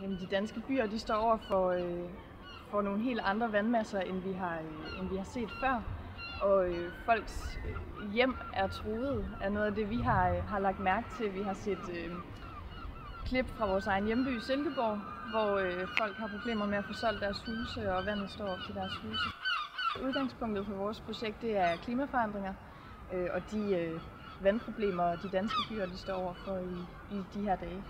Jamen, de danske byer de står over for, øh, for nogle helt andre vandmasser, end vi har, øh, end vi har set før. Og øh, folks øh, hjem er truet af noget af det, vi har, øh, har lagt mærke til. Vi har set øh, klip fra vores egen hjemby Silkeborg, hvor øh, folk har problemer med at få solgt deres huse, og vandet står op til deres huse. Udgangspunktet for vores projekt det er klimaforandringer, øh, og de øh, vandproblemer, de danske byer de står over for i, i de her dage.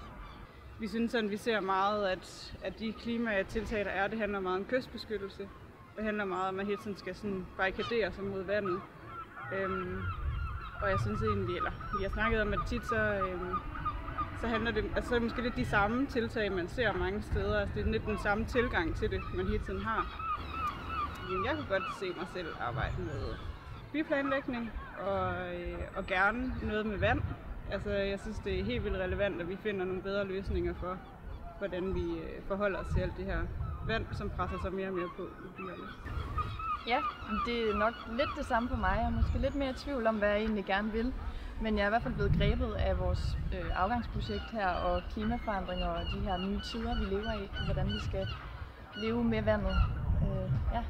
Vi synes sådan, vi ser meget, at, at de klimatiltag, der er, det handler meget om kystbeskyttelse. Det handler meget om, at hele tiden skal sådan barrikadere sig mod vandet. Øhm, og jeg synes egentlig, eller vi har snakket om, at tit så, øhm, så handler det, altså så er det måske lidt de samme tiltag, man ser mange steder. Altså det er lidt den samme tilgang til det, man hele tiden har. Jamen, jeg kunne godt se mig selv arbejde med byplanlægning og, øh, og gerne noget med vand. Altså, jeg synes, det er helt vildt relevant, at vi finder nogle bedre løsninger for, hvordan vi øh, forholder os til alt det her vand, som presser sig mere og mere på i byerne. Ja, det er nok lidt det samme for mig. Jeg er måske lidt mere i tvivl om, hvad jeg egentlig gerne vil. Men jeg er i hvert fald blevet grebet af vores øh, afgangsprojekt her, og klimaforandringer og de her nye tider, vi lever i, hvordan vi skal leve med vandet. Øh, ja.